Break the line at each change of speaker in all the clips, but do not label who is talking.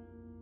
thank you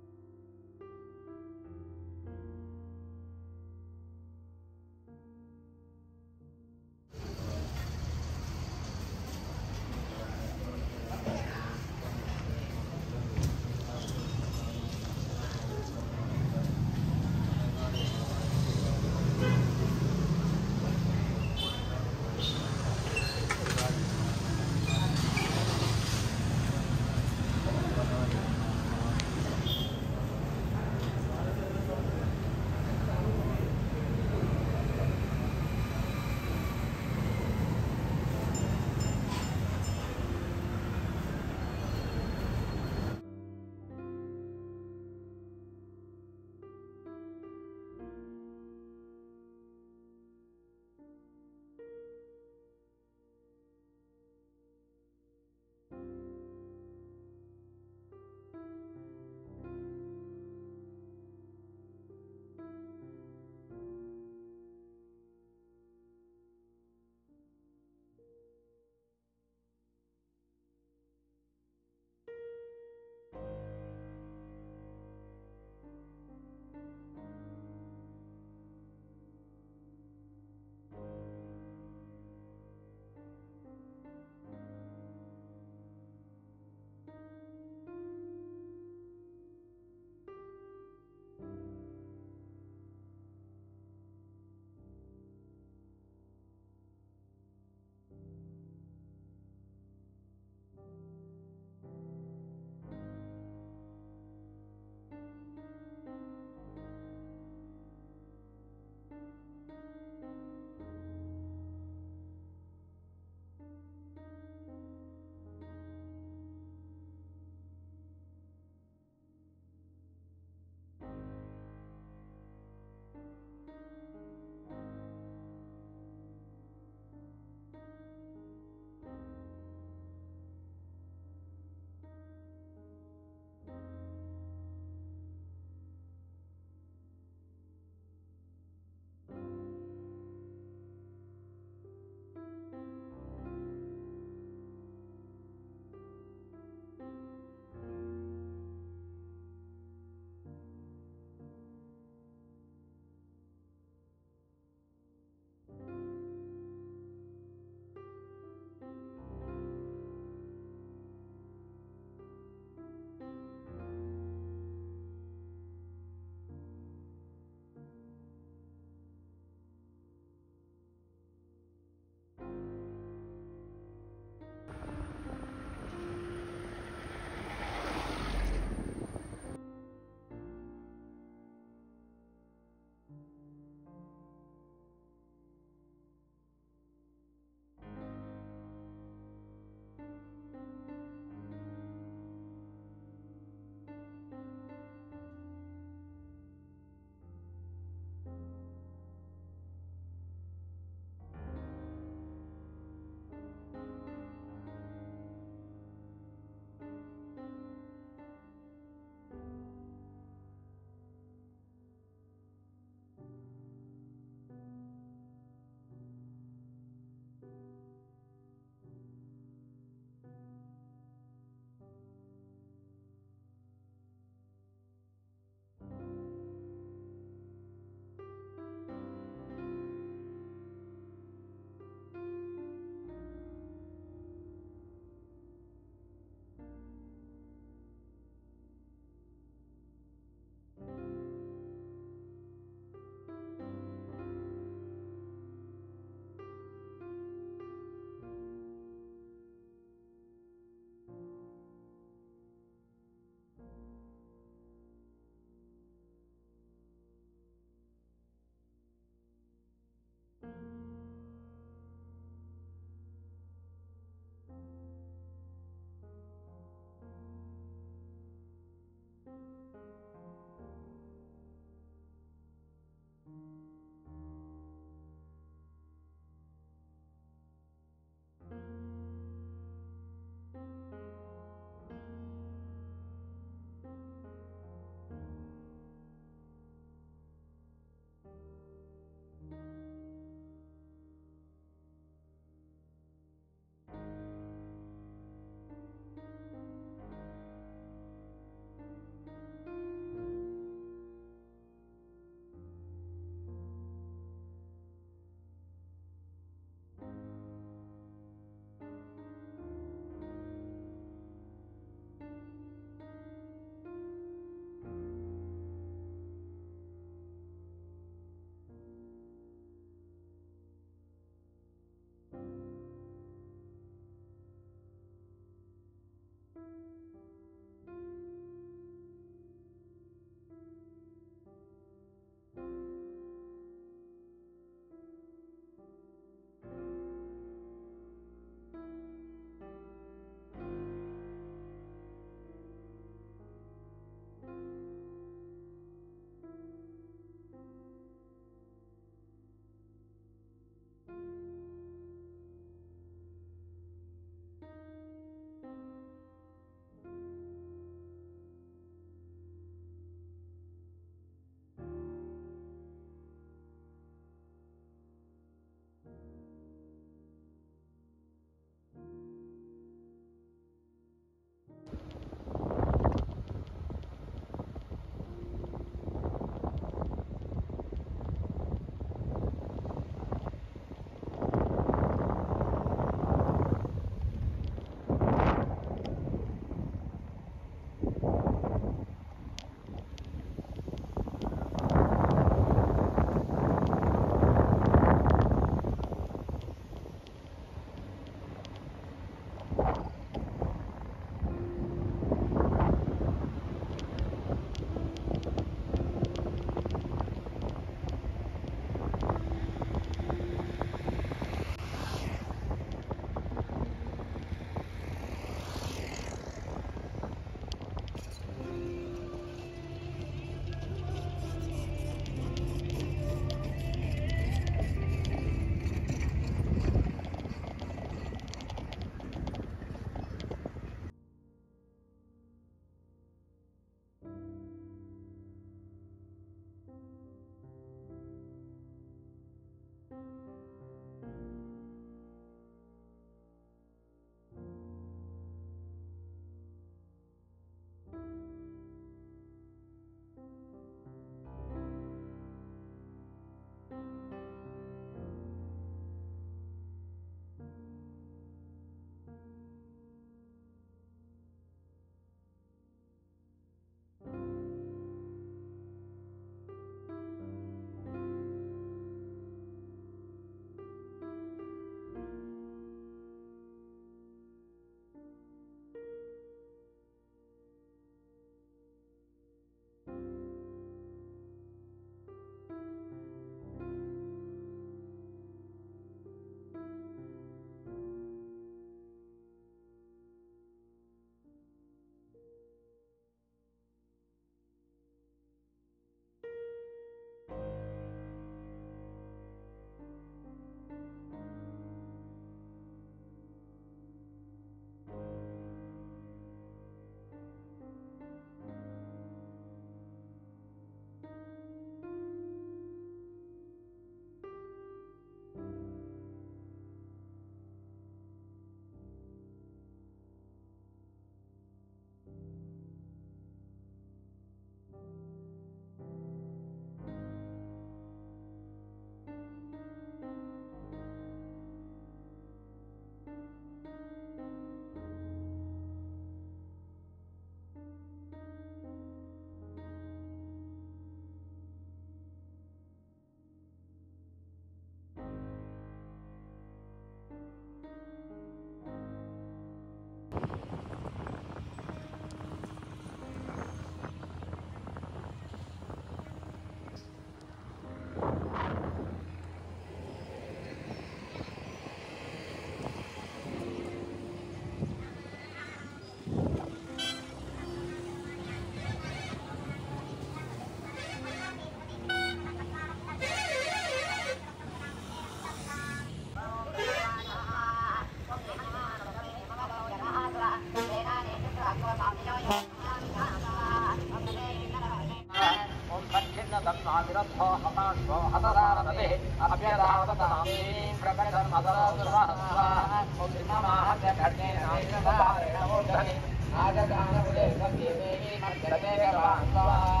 स्वामिरद्धो हताश्वो हतदारते अभ्यधावतनामीं प्रकटधर्मदरोद्रवाहस्वाहमाहत्यघटेनाजगानमुले सत्यमेहि मध्यते सर्वान् स्वाहा